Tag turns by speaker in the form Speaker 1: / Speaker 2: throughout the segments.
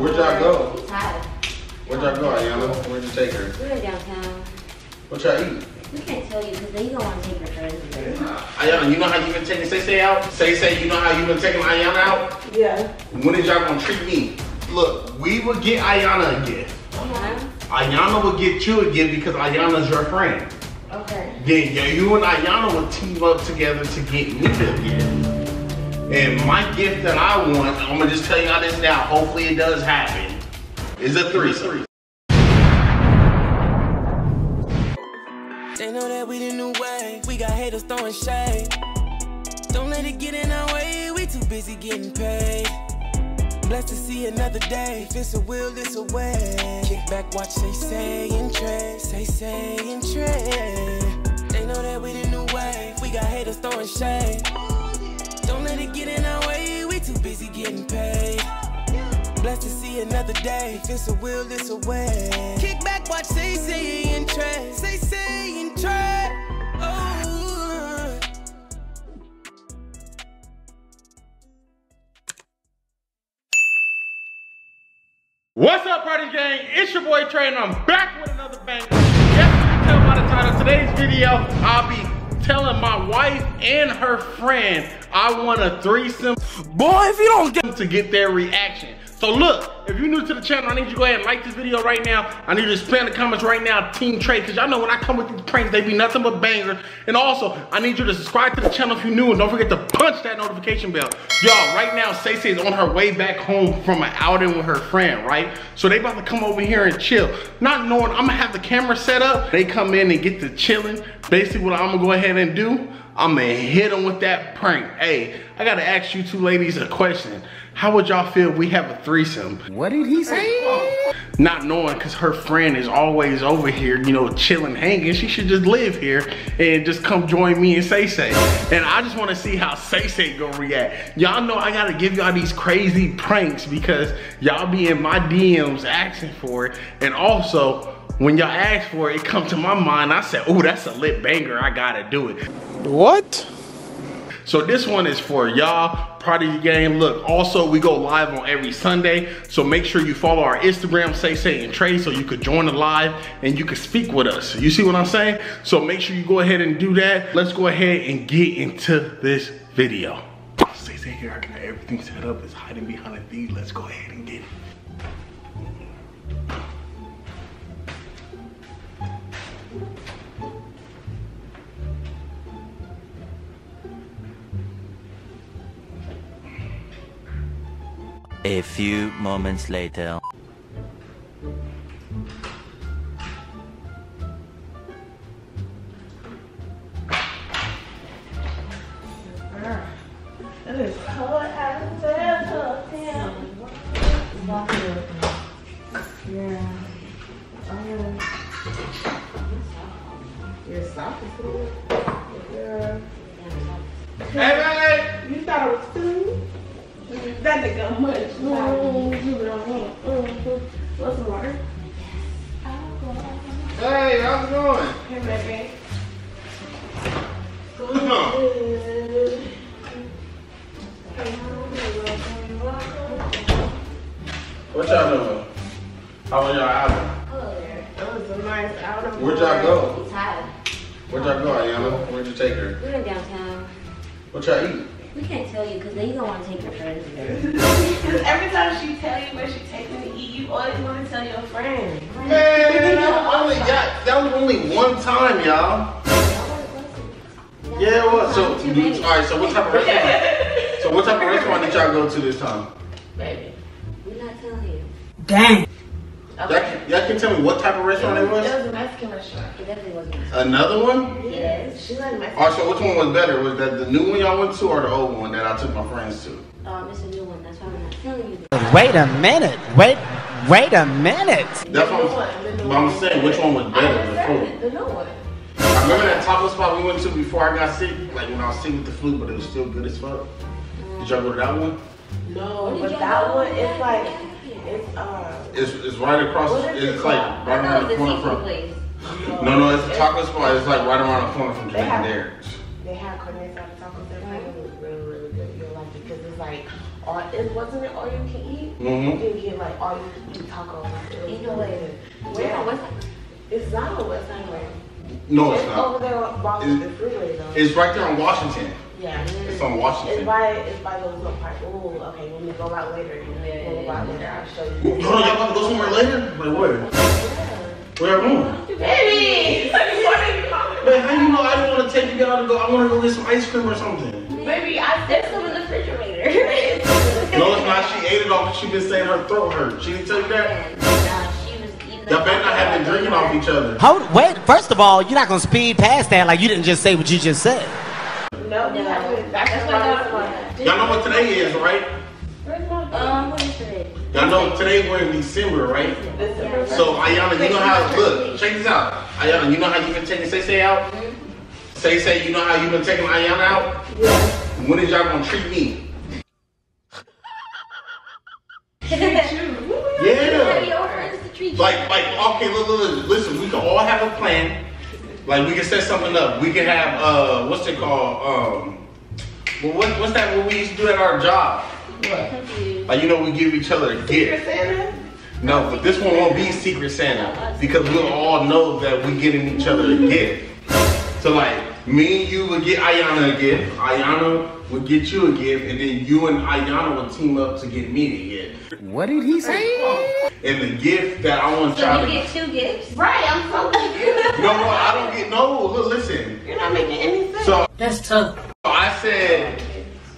Speaker 1: Where'd y'all go? Where'd y'all go, Ayana? Where'd you take her?
Speaker 2: We were downtown.
Speaker 1: What y'all eat?
Speaker 2: We can't tell you because then you don't want to take your friends.
Speaker 1: Ayana, you know how you been taking Say Say out? Say Say, you know how you been taking Ayana out?
Speaker 3: Yeah.
Speaker 1: When is y'all gonna treat me? Look, we would get Ayana a gift.
Speaker 2: Uh-huh.
Speaker 1: Ayana would get you a gift because Ayana's your friend.
Speaker 3: Okay.
Speaker 1: Then yeah, you and Ayana would team up together to get me the gift. And my gift that I want, I'm gonna just tell y'all this now, hopefully it does happen, is a threesome.
Speaker 4: They know that we the new way. We got haters throwing shade. Don't let it get in our way. We too busy getting paid. Blessed to see another day. If it's a will, it's a way. Kick back, watch say say and trade. Say say and trade. They know that we the new way. We got haters throwing shade. Don't let it get in our way. We too busy getting paid. Blessed to see another day. If it's a will, it's a way. Kick back, watch and and. Oh.
Speaker 1: What's up, party gang? It's your boy Tray, and I'm back with another banger. Yes, you can tell by the title today's video, I'll be telling my wife and her friend I want a threesome. Boy, if you don't get to get their reaction. So look, if you're new to the channel, I need you to go ahead and like this video right now. I need you to spam the comments right now, Team Tray, because y'all know when I come with these pranks, they be nothing but bangers. And also, I need you to subscribe to the channel if you're new, and don't forget to punch that notification bell. Y'all, right now, Say is on her way back home from an outing with her friend, right? So they about to come over here and chill. Not knowing I'm gonna have the camera set up. They come in and get to chilling. Basically, what I'm gonna go ahead and do, I'm gonna hit them with that prank. Hey, I gotta ask you two ladies a question. How would y'all feel if we have a threesome?
Speaker 4: What did he say?
Speaker 1: Not knowing because her friend is always over here, you know, chilling, hanging. She should just live here and just come join me and Say Say. And I just want to see how Say Say gonna react. Y'all know I gotta give y'all these crazy pranks because y'all be in my DMs asking for it. And also, when y'all ask for it, it come to my mind. I said, oh, that's a lit banger. I gotta do it.
Speaker 4: What?
Speaker 1: So this one is for y'all, Party Gang. Look, also we go live on every Sunday. So make sure you follow our Instagram, Say Say and Tray, so you could join the live and you could speak with us. You see what I'm saying? So make sure you go ahead and do that. Let's go ahead and get into this video. Say Say here, I got everything set up. It's hiding behind a thing. Let's go ahead and get it.
Speaker 5: A few moments later.
Speaker 3: It is cold out there. Yeah. Your sock is good. Yeah.
Speaker 1: Hey,
Speaker 3: You thought it was food? That nigga much. Mm, you don't want. Mm, Want some water?
Speaker 1: Hey, how's it going?
Speaker 3: Hey, baby.
Speaker 1: Come on. What y'all doing? How was y'all outing?
Speaker 2: Hello there.
Speaker 3: That was a nice outing.
Speaker 1: Where'd y'all go?
Speaker 2: I'm tired.
Speaker 1: Where'd y'all go, Ayana? Where'd you take her?
Speaker 2: We were downtown.
Speaker 1: What y'all eat?
Speaker 2: We can't tell you because then you don't want to take your friends.
Speaker 3: Because every time she tell you where she take me to eat, you always want to tell your friend.
Speaker 1: Man, I only got that was only one time, y'all. Yeah, it was. So,
Speaker 2: Too many.
Speaker 1: all right. So, what type of restaurant? So, what type of restaurant did y'all go to this time?
Speaker 3: Baby.
Speaker 2: We're not telling you.
Speaker 3: Dang.
Speaker 1: Y'all can, y'all can tell me what type of restaurant it
Speaker 3: It
Speaker 1: was?
Speaker 3: was a Mexican restaurant.
Speaker 2: It definitely wasn't.
Speaker 1: Another one?
Speaker 2: Yes.
Speaker 3: She like Mexican.
Speaker 1: All right. So, which one was better? Was that the new one y'all went to, or the old one that I took my friends to?
Speaker 2: Um, it's a new one. That's why I'm not telling you.
Speaker 6: Wait a minute. Wait, wait a minute.
Speaker 1: That's what I'm, but I'm saying. Which one was better? The food.
Speaker 3: The new one.
Speaker 1: I remember that taco spot we went to before I got sick. Like when I was sick with the flu, but it was still good as fuck. Did y'all go to that one?
Speaker 3: No, but that one is like,
Speaker 2: Yeah.
Speaker 3: It's, uh,
Speaker 1: It's, it's right across.
Speaker 3: What is it
Speaker 1: It's like
Speaker 3: called?
Speaker 1: right around the corner
Speaker 2: seafood
Speaker 1: from.
Speaker 2: place.
Speaker 1: No, no, it's a taco spot. It's like right around the corner from
Speaker 3: They
Speaker 1: Jamie
Speaker 3: have-
Speaker 1: Derek's.
Speaker 3: They have carne asada tacos. They're like really, really, really good. You'll like it because it's like all, it wasn't it all you can eat?
Speaker 1: Mhm.
Speaker 3: You didn't get like all you can eat tacos. It was
Speaker 2: Ain't no way.
Speaker 3: Where?
Speaker 2: Yeah, what's that?
Speaker 3: It's not on West Side Way.
Speaker 1: No, it's
Speaker 3: It's
Speaker 1: not.
Speaker 3: over there by
Speaker 1: Is-
Speaker 3: the freeway though.
Speaker 1: It's right there on Washington.
Speaker 3: yeah.
Speaker 1: It's on
Speaker 3: It's by it's by those little park. Ooh, okay. When we go out later, when we go out later, I'll show you.
Speaker 1: Hold on, y'all about to go somewhere later? Like where? Where are we going?
Speaker 3: Baby,
Speaker 1: Man, how you know I don't want to take you out to go? I want to go get some ice cream or something.
Speaker 3: baby, I
Speaker 2: There's some in the refrigerator.
Speaker 1: No, it's not. She ate it off. She been saying her throat hurt. She didn't tell you that.
Speaker 2: Nah, she was eating
Speaker 1: Y'all better not have been drinking off each other.
Speaker 6: Hold, wait. First of all, you're not gonna speed past that like you didn't just say what you just said.
Speaker 3: No, we haven't. That's
Speaker 2: That's
Speaker 3: what
Speaker 2: what
Speaker 3: I
Speaker 2: I
Speaker 3: was
Speaker 2: was
Speaker 1: Y'all know what today is, right?
Speaker 2: Um, what is today?
Speaker 1: Y'all know today we're in December, right?
Speaker 3: December
Speaker 1: So Ayana, you know how look, check this out. Ayana, you know how you've been taking Say Say out? Say Say, you know how you've been taking Ayana out? When is y'all gonna treat me? Yeah.
Speaker 2: Your friends to treat you.
Speaker 1: Like, like, okay, look, look, look, listen, we can all have a plan. Like, we can set something up. We can have, uh, what's it called? Um, well, what, what's that? What we used to do at our job?
Speaker 2: Confused.
Speaker 1: Like, you know, we give each other a
Speaker 3: Secret
Speaker 1: gift.
Speaker 3: Santa?
Speaker 1: No, but this one won't be Secret Santa because we'll all know that we're getting each other a gift. So like, me and you would get Ayana a gift, Ayana would get you a gift, and then you and Ayana would team up to get me a gift.
Speaker 6: What did he say?
Speaker 1: And the gift that I want to
Speaker 2: So
Speaker 1: try
Speaker 2: you
Speaker 1: to
Speaker 2: get two gifts?
Speaker 3: Right, I'm so confused.
Speaker 1: no, no, I don't get no. Look, listen.
Speaker 3: You're not making any sense.
Speaker 1: So
Speaker 2: That's tough.
Speaker 1: I said,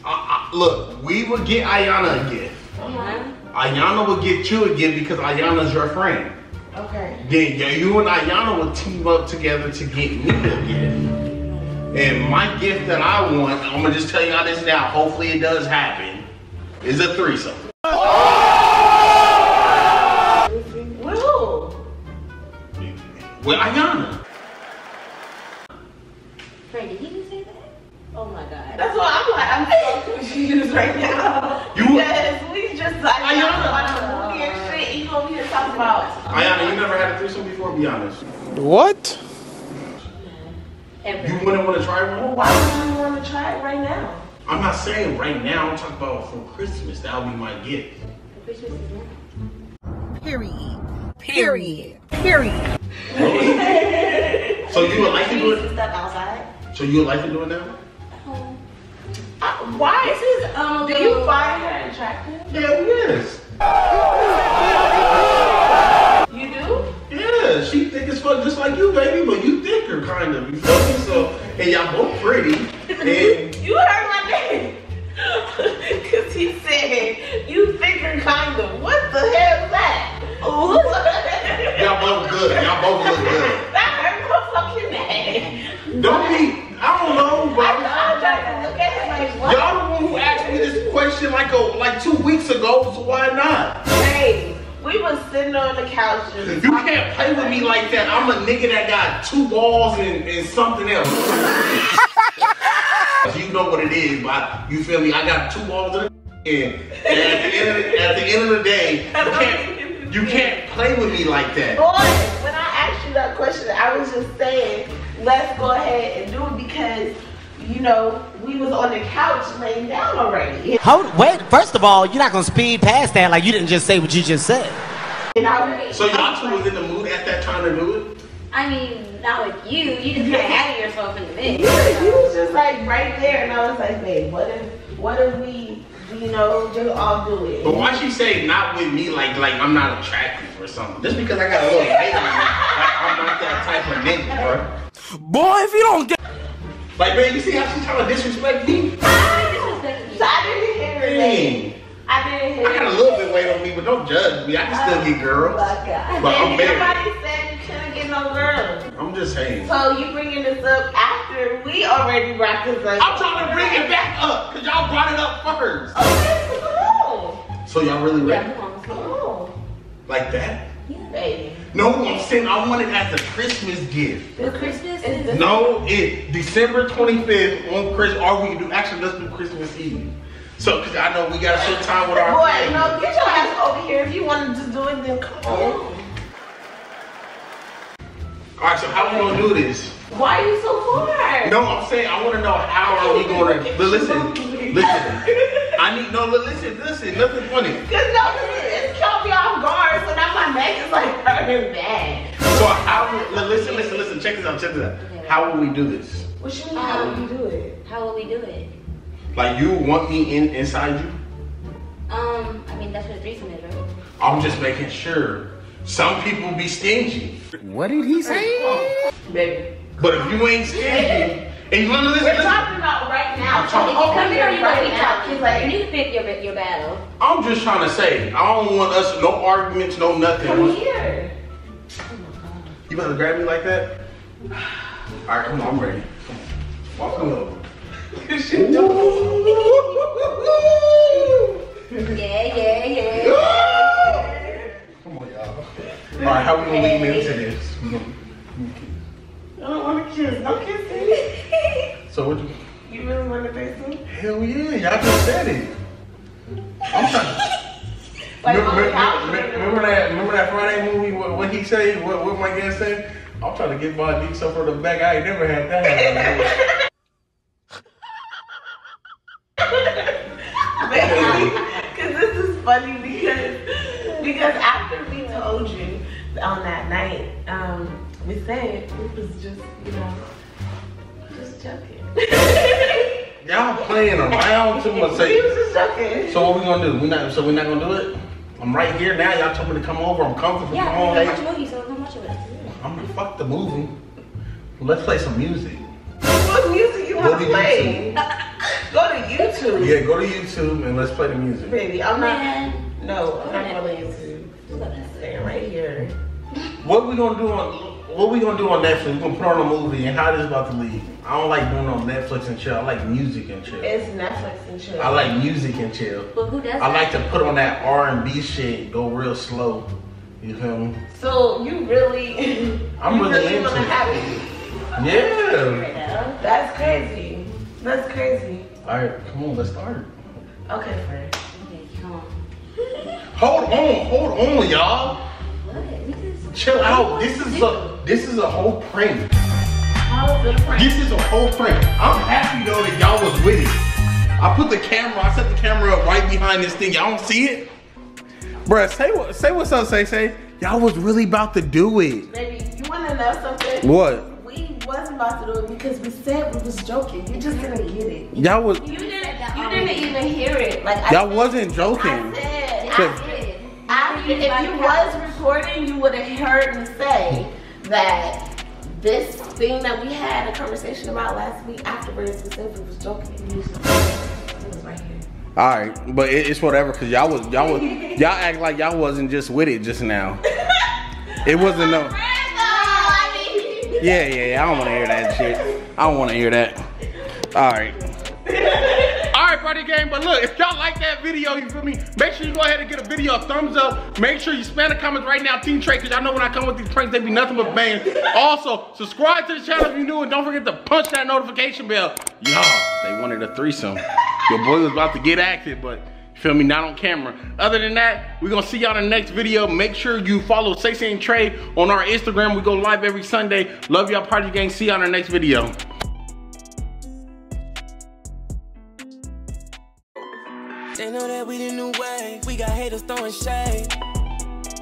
Speaker 1: I, I, look, we would get Ayana a gift.
Speaker 2: Uh-huh.
Speaker 1: Ayana would get you a gift because Ayana's your friend.
Speaker 3: okay.
Speaker 1: Then yeah, you and Ayana would team up together to get me a gift. And my gift that I want, I'm gonna just tell you how this now. Hopefully it does happen. Is a threesome.
Speaker 3: With who?
Speaker 1: With Ayana.
Speaker 2: Fred, did he just say that? Oh my god.
Speaker 3: That's why I'm like, I'm so confused right now.
Speaker 1: You-
Speaker 3: Yes, we just like
Speaker 1: Ayana.
Speaker 3: watching a movie and shit. You over here talking about.
Speaker 1: Ayana, you never had a threesome before, be honest.
Speaker 6: What?
Speaker 2: Ever.
Speaker 1: You wouldn't want to try
Speaker 3: Well,
Speaker 1: one?
Speaker 3: why would you want to try it right now?
Speaker 1: I'm not saying right now, I'm talking about for Christmas. That'll be my gift.
Speaker 2: Christmas is now.
Speaker 7: Period. Period. Period.
Speaker 1: So you would like to do
Speaker 2: Some
Speaker 1: it?
Speaker 2: stuff outside.
Speaker 1: So you would like to do it now?
Speaker 3: Uh, why?
Speaker 2: This is um.
Speaker 3: Do you find her attractive?
Speaker 1: Yeah, yes.
Speaker 3: You do?
Speaker 1: Yeah, she think it's fun just like you, baby, but you of. You feel me? So, and y'all both pretty. And
Speaker 3: You heard my name. Cause he said you thicker kind of. What the hell is that?
Speaker 1: y'all both good. Y'all both look good.
Speaker 3: That hurt my fucking name.
Speaker 1: Don't be, I don't know,
Speaker 3: I,
Speaker 1: but
Speaker 3: I tried to look at him like, what?
Speaker 1: y'all the one who asked me this question like a, like two weeks ago, so why not?
Speaker 3: Hey, we was sitting on the couch.
Speaker 1: You can't play with me like that. I'm a nigga that got two balls and, and something else. you know what it is, but you feel me? I got two balls and, and at the end of the, at the end of the day, you can't you can't play with me like that.
Speaker 3: Boy, when I asked you that question, I was just saying, let's go ahead and do it because, you know, we was on the couch laying down already.
Speaker 6: Hold, wait. First of all, you're not gonna speed past that like you didn't just say what you just said.
Speaker 3: And I was,
Speaker 1: So y'all two was in the mood at that time to do it?
Speaker 2: I mean, not with you. You just kind of had yourself in the mix.
Speaker 3: yeah, you was just like right there, and I was like, babe, what if, what if we, you know, just all do it?
Speaker 1: But why she say not with me like like I'm not attractive or something? Just because I got a little hate on me, like I'm not that type of nigga, bro.
Speaker 7: Boy, if you don't get
Speaker 1: Like man, you see how she's trying to disrespect me?
Speaker 3: I didn't hear.
Speaker 1: Dang.
Speaker 3: I didn't hear
Speaker 1: I got a
Speaker 3: it.
Speaker 1: little bit weight on me, but don't judge me. I can still oh get girls.
Speaker 3: Oh my God.
Speaker 1: But I'm married.
Speaker 3: Somebody said you couldn't get no girl.
Speaker 1: I'm just saying.
Speaker 3: So you bringing this up after we already wrapped this up?
Speaker 1: I'm trying to bring it back up because y'all brought it up first.
Speaker 3: Okay, so.
Speaker 1: So y'all really ready?
Speaker 2: come on,
Speaker 3: Come
Speaker 2: come on.
Speaker 3: on,
Speaker 1: Like that?
Speaker 3: Baby.
Speaker 1: No, I'm saying I want it as a Christmas gift.
Speaker 2: For Christmas
Speaker 3: Is
Speaker 1: No, it December 25th on Chris. Or we can do actually let's do Christmas Eve. So, cause I know we got to share time with our
Speaker 3: Boy,
Speaker 1: family.
Speaker 3: no, get your ass over here. If you want to just do it, then come on.
Speaker 1: All right, so how we gonna do this?
Speaker 3: Why are you so far?
Speaker 1: No, I'm saying I want to know how are we gonna. But listen, listen. I need no. Listen, listen. Nothing funny.
Speaker 3: Cause no, it's caught me off guard, so now my neck is like hurting bad.
Speaker 1: So how? would- Listen, listen, listen. Check this out. Check this out. How will we do this?
Speaker 3: What you mean? How would you do it?
Speaker 2: How will we do it?
Speaker 1: Like you want me in inside you?
Speaker 2: Um, I mean that's what a threesome is, right?
Speaker 1: I'm just making sure. Some people be stingy,
Speaker 6: What did he say?
Speaker 3: Baby.
Speaker 1: but if you ain't stingy, and you want to listen,
Speaker 3: We're
Speaker 1: listen.
Speaker 3: talking about right now.
Speaker 1: I'm talking-
Speaker 3: Over
Speaker 2: Come here,
Speaker 3: here
Speaker 2: you
Speaker 3: right
Speaker 2: right
Speaker 3: now.
Speaker 2: now.
Speaker 3: She's
Speaker 2: You need to pick your your battle.
Speaker 1: I'm just trying to say, I don't want us no arguments, no nothing.
Speaker 3: come here.
Speaker 1: You about to grab me like that? All right, come on, I'm ready. Come on. Walk me over.
Speaker 2: Yeah, yeah, yeah.
Speaker 1: Come on, y'all. All right, how we gonna lead me into I'm trying to get my dick so from the back. I ain't never had that.
Speaker 3: Because this is funny because because after we told you on that night, um, we said it was just you know just joking.
Speaker 1: y'all playing around too much.
Speaker 3: he was just joking.
Speaker 1: so what we gonna do? We not. So we not gonna do it. I'm right here now. Y'all told me to come over. I'm comfortable.
Speaker 2: Yeah,
Speaker 1: come on,
Speaker 2: we're
Speaker 1: fuck the movie. Let's play some music.
Speaker 3: what music you
Speaker 1: Go
Speaker 3: want
Speaker 1: to
Speaker 3: to play? Go to YouTube,
Speaker 1: Yeah, go to YouTube and let's play the music.
Speaker 3: baby. I'm not.
Speaker 2: Man,
Speaker 3: No, I'm not going to YouTube. I'm staying right here.
Speaker 1: What we gonna do on what we gonna do on Netflix? We gonna put on a movie and how this about to leave. I don't like doing on Netflix and chill. I like music and chill.
Speaker 3: It's Netflix and chill.
Speaker 1: I like music and chill.
Speaker 2: but who does
Speaker 1: I
Speaker 2: that?
Speaker 1: like to put on that R and B shit, go real slow. You feel me?
Speaker 3: So you really,
Speaker 1: I'm
Speaker 3: you
Speaker 1: really into
Speaker 3: want to
Speaker 1: it.
Speaker 3: have?
Speaker 1: Yeah.
Speaker 3: That's crazy. That's crazy.
Speaker 1: All right, come on, let's start.
Speaker 3: Okay, friend.
Speaker 2: Okay, come on.
Speaker 1: Hold on, hold on, y'all. Chill out. This is a this is a whole prank. This is a whole prank. I'm happy though that y'all was with it. I put the camera, I set the camera up right behind this thing. Y'all don't see it? Bruh, say what say what's up, say say. Y'all was really about to do it.
Speaker 3: Baby, you want to know something?
Speaker 1: What?
Speaker 3: We wasn't about to do it because we said we was joking. You just didn't get it.
Speaker 1: Y'all was
Speaker 3: You didn't. You didn't even hear it. Like I
Speaker 1: y'all wasn't joking.
Speaker 3: I said.
Speaker 2: I did.
Speaker 3: After, if you was recording, you would have heard me say that this thing that we had a conversation about last week afterwards, we said we was joking. It was right here.
Speaker 1: All right, but it, it's whatever because y'all was y'all was y'all act like y'all wasn't just with it just now. It wasn't no. Yeah, yeah, yeah. I don't want to hear that shit. I don't want to hear that. All right. All right, buddy game. But look, if y'all like that video, you feel me? Make sure you go ahead and get a video a thumbs up. Make sure you spam the comments right now, Team Tray, because y'all know when I come with these pranks, they be nothing but bangs. Also, subscribe to the channel if you're new, and don't forget to punch that notification bell. Y'all, they wanted a threesome. Your boy was about to get active, but feel me? Not on camera. Other than that, we're gonna see y'all in the next video. Make sure you follow Say and Tray on our Instagram. We go live every Sunday. Love y'all, Party Gang. See y'all in the next video.
Speaker 4: They know that we the new wave. We got haters throwing shade.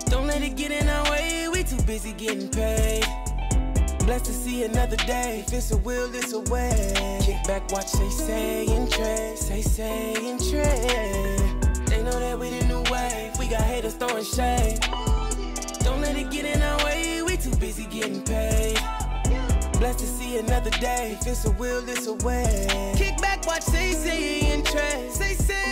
Speaker 4: Don't let it get in our way. We too busy getting paid. Blessed to see another day. If it's a will, it's a way. Kick back, watch say say and trade. Say say and trade. They know that we the new wave. We got haters throwing shade. Don't let it get in our way. We too busy getting paid. Blessed to see another day. If it's a will, it's a way. Kick back, watch say say and trade. Say say